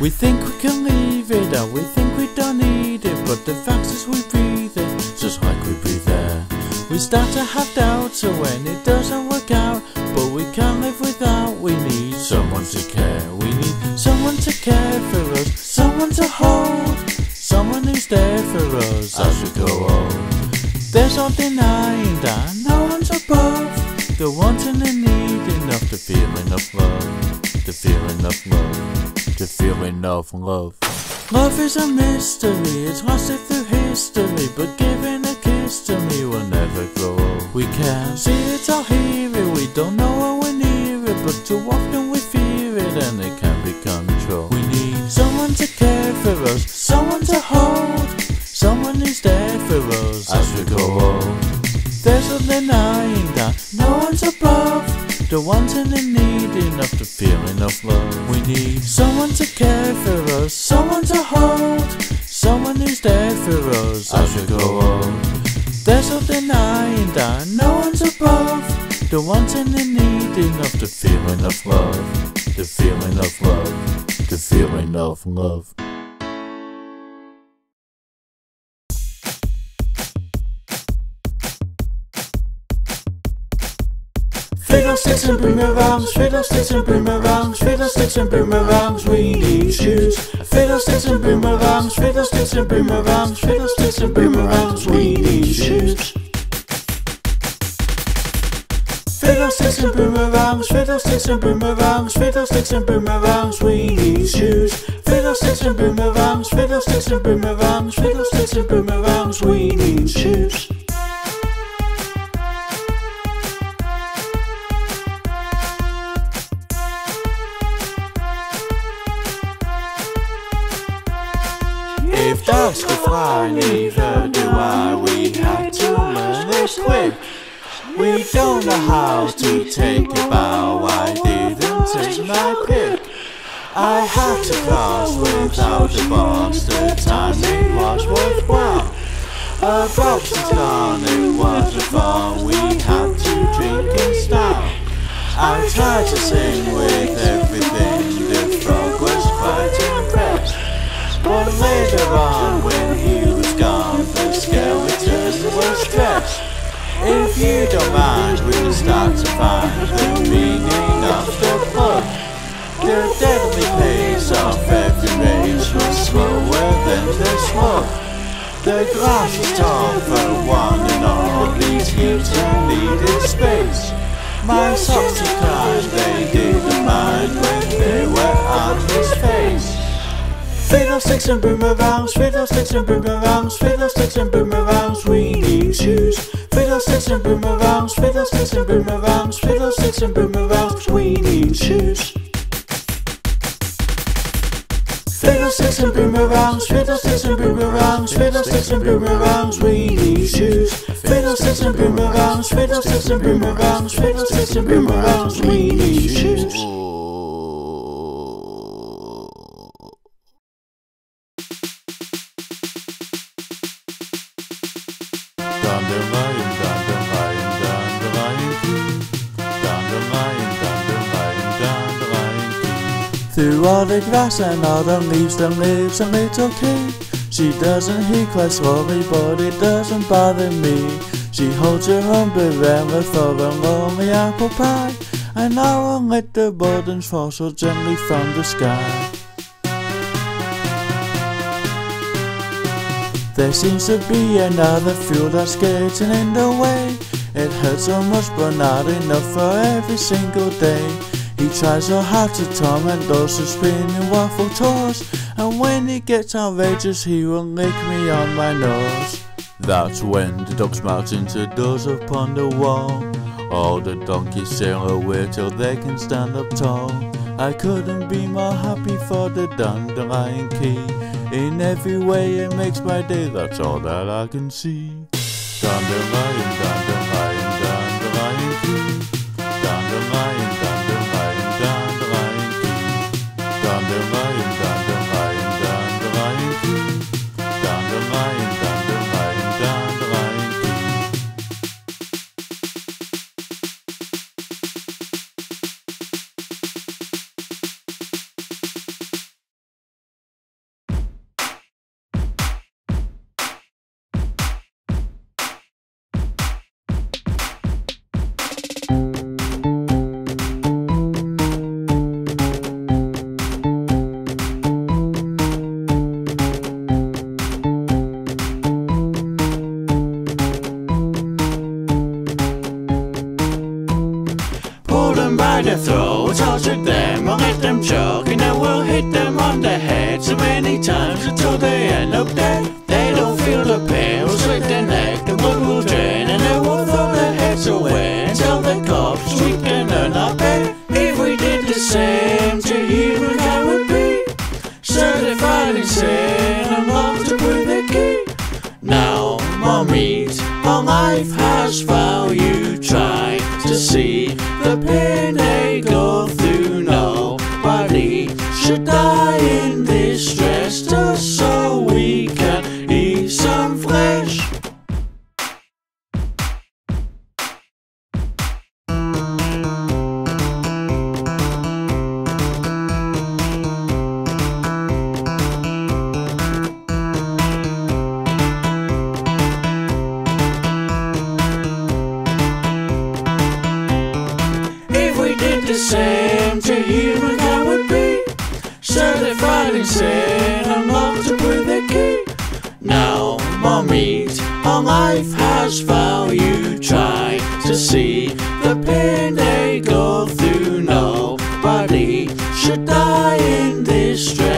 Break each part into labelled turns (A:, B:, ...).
A: We think we can leave it and we think we don't need it. But the fact is we breathe it, just like we breathe air. We start to have doubts so when it doesn't work out But we can't live without, we need someone to care. We need someone to care for us, someone to hold Someone who's there for us as we grow old There's no denying that no one's above The wanting and needing of the feeling of love The feeling of love The feeling of love. Love is a mystery, it's lasted through history But giving a kiss to me will never grow old We can't see it or hear it, we don't know when we're near it But too often we fear it and it can't be controlled. We need someone to care for us, someone to hold Someone who's there for us. as we grow old There's no denying that no one's above The wanting and need enough the feeling of love need someone to care for us, someone to hold Someone who's there for us as we grow old There's no denying that no one's above The wanting and needing of the feeling of love The feeling of love The feeling of love Fiddlesticks and boomerangs, fiddlesticks and boomerangs, fiddlesticks and boomerangs, we need shoes. Fiddlesticks and boomerangs, fiddlesticks and boomerangs, fiddlesticks and boomerangs, we need shoes. Fiddlesticks and boomerangs, fiddlesticks and boomerangs, fiddlesticks and boomerangs, we need shoes. Fiddlesticks and boomerangs, fiddlesticks and boomerangs, fiddlesticks and boomerangs, we need shoes. If dogs could fly, neither do I. We had to learn it quick. We don't know how to take a bow. I didn't take my pick. I had to cross without a box. The timing was worthwhile. A box is gone, it wasn't fun. We had to drink in style. I tried to sing with everything. The frog was quite impressed. But later on, when he was gone, the skeleton was dressed. If you don't mind, we'll start to find the meaning of the book. The deadly pace of every race was slower than the smoke. The glass is torn for one and all, these heaps and needed space. My socks cried, they didn't mind when they were on his face. Fiddlesticks and boomerangs, fiddlesticks and boomerangs, fiddlesticks and boomerangs, we need shoes. Fiddlesticks and boomerangs, fiddlesticks and boomerangs, fiddlesticks and boomerangs, we need shoes. Fiddlesticks and boomerangs, fiddlesticks and boomerangs, fiddlesticks and boomerangs, we need shoes. Fiddlesticks and boomerangs, fiddlesticks and boomerangs, fiddlesticks and boomerangs, we need shoes. Through all the grass and all the leaves, there lives a little kid. She doesn't hear quite slowly, but it doesn't bother me. She holds her umbrella for a lonely apple pie, and I won't let the burdens fall so gently from the sky. There seems to be another fuel that's getting in the way. It hurts so much, but not enough for every single day. He tries so hard to torment those who spinning waffle tours, and when he gets outrageous, he will lick me on my nose. That's when the dog smiles into doors upon the wall. All the donkeys sail away till they can stand up tall. I couldn't be more happy for the dandelion key. In every way it makes my day, that's all that I can see. Dandelion, dandelion, try to throw a torch at them or get them choke, and I will hit them on the head so many times until they end up dead. dying distress.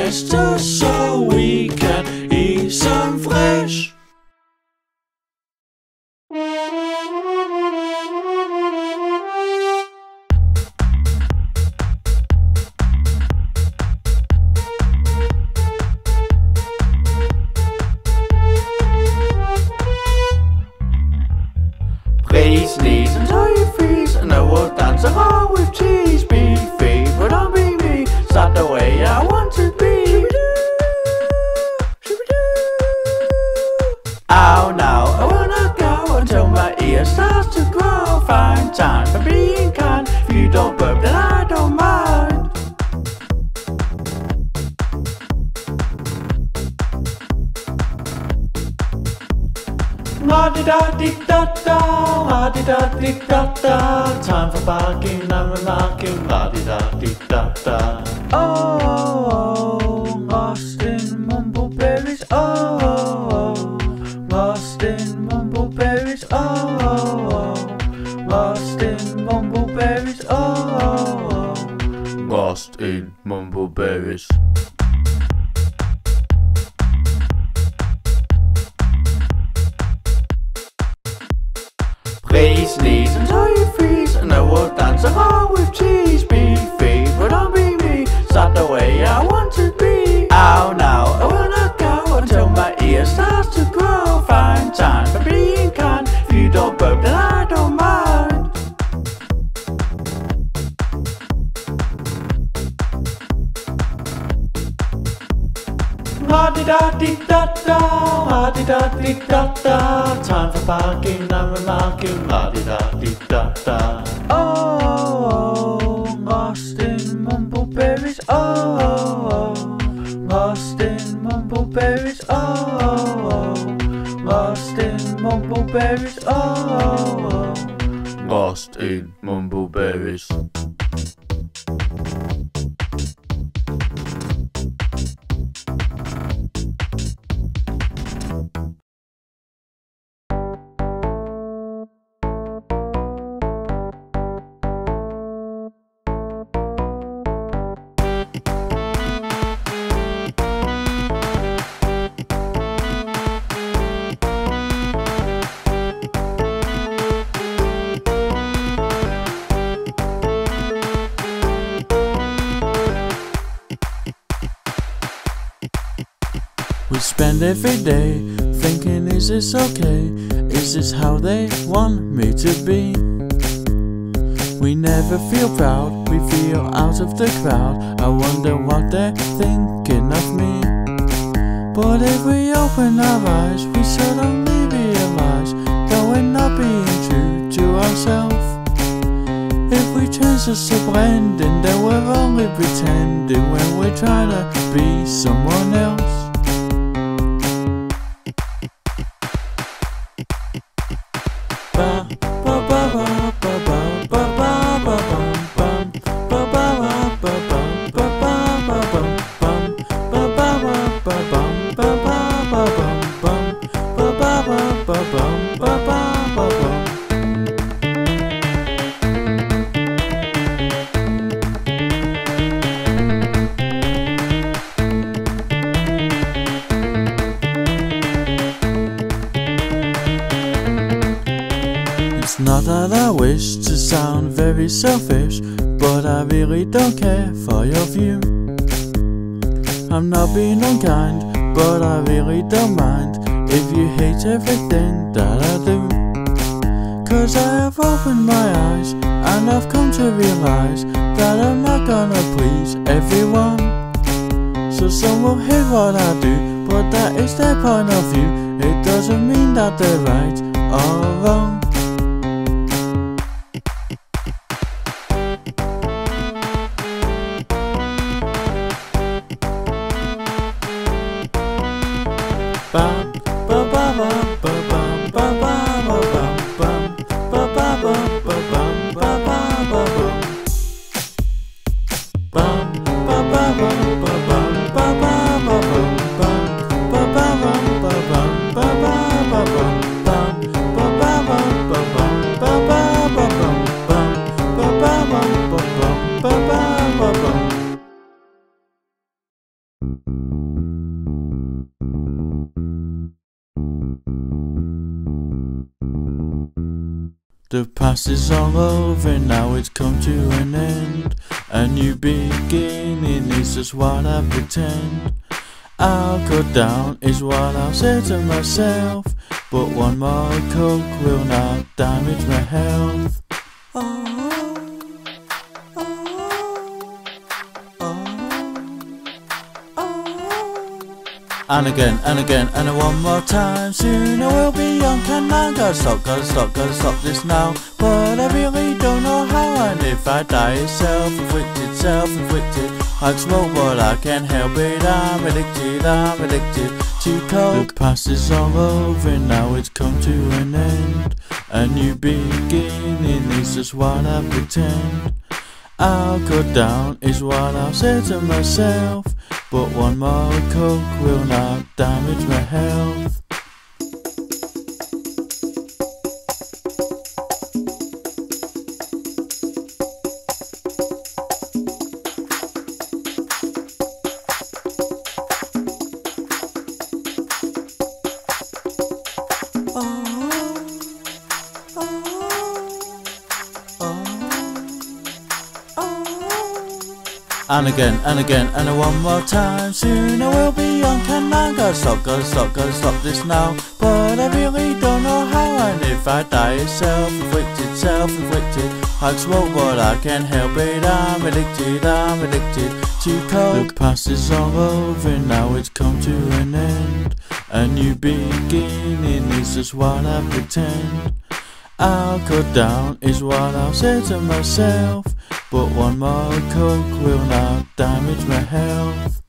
A: Then I don't mind La di da di da da, la di da di da da. Time for barking and remarking, la di da di da da. Oh, Please knees until you freeze. And I will dance a along with cheese Be free, but don't be me Start the way I want to be. Ow now, I wanna go Until my ear starts to grow. Find time for being da di da da. Time for barking and remarking, la di da di da da. Oh, lost in mumbleberries. Oh, lost in mumbleberries. Oh, lost in mumbleberries. Oh, lost in mumbleberries. Spend every day thinking, is this okay? Is this how they want me to be? We never feel proud, we feel out of the crowd. I wonder what they're thinking of me. But if we open our eyes, we suddenly realize that we're not being true to ourselves. If we change us to blending, then we're only pretending when we're trying to be someone else. If you hate everything that I do. Cause I have opened my eyes and I've come to realize that I'm not gonna please everyone. So some will hate what I do, but that is their point of view. It doesn't mean that they're right or wrong. Past is all over, now it's come to an end. A new beginning is just what I pretend. I'll go down is what I'll say to myself. But one more coke will not damage my health. Oh, and again and again and one more time. Soon I will be young and I gotta stop, gotta stop, gotta stop this now. But I really don't know how and if I die, it's self-inflicted, self-inflicted. I'd smoke but I can't help it. I'm addicted, I'm addicted to coke. The past is all over, now it's come to an end. A new beginning is just what I pretend. I'll go down is what I'll say to myself. But one more coke will not damage my health. And again, and again, and one more time. Soon I will be young and I gotta stop, gotta stop, gotta stop this now. But I really don't know how And if I die. It's self-inflicted, self-inflicted. I'd smoke but I can't help it. I'm addicted, I'm addicted to coke. The past is all over, now it's come to an end. A new beginning is just what I pretend. I'll cut down is what I'll say to myself But one more coke will not damage my health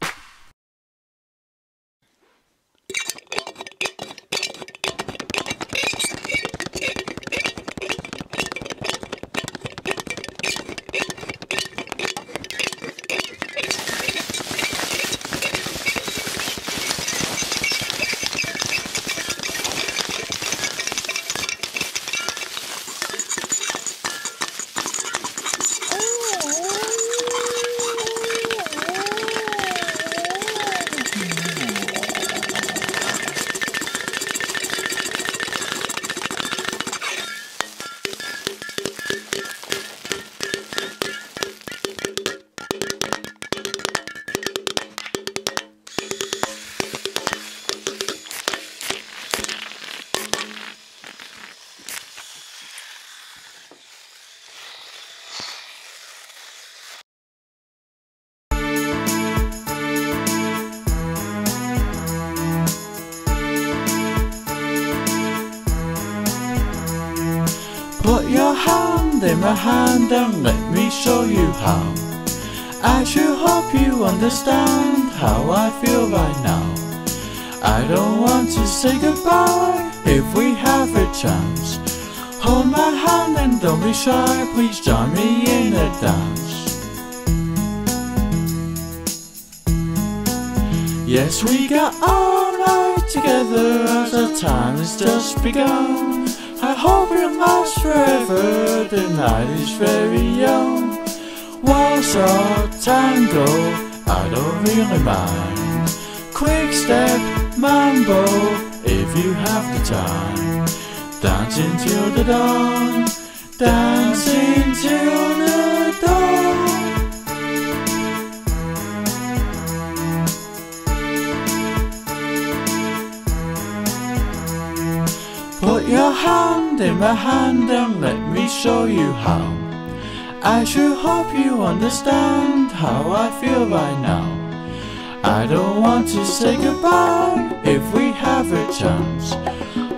A: in my hand and let me show you how. I sure hope you understand how I feel right now. I don't want to say goodbye if we have a chance. Hold my hand and don't be shy, please join me in the dance. Yes, we got all night together as our time has just begun. It lasts forever, the night is very young. Waltz or tango, I don't really mind. Quick step, mambo, if you have the time. Dancing till the dawn, dancing till hand in my hand and let me show you how. I sure hope you understand how I feel right now. I don't want to say goodbye if we have a chance.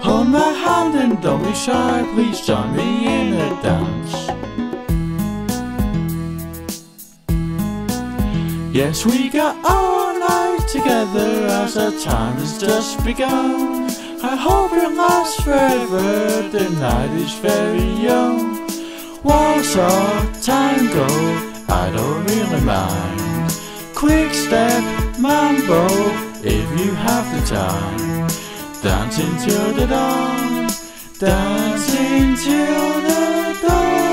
A: Hold my hand and don't be shy, please join me in a dance. Yes, we got all night together as our time has just begun. I hope it lasts forever, the night is very young. Waltz or tango, I don't really mind. Quick step, mambo, if you have the time. Dancing till the dawn, dancing till the dawn.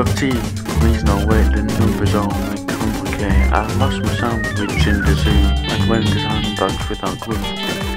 A: Of teeth, the reason I wait, the numbers only complicate. I lost my sandwich in the zoo, and when did hand bags without glue.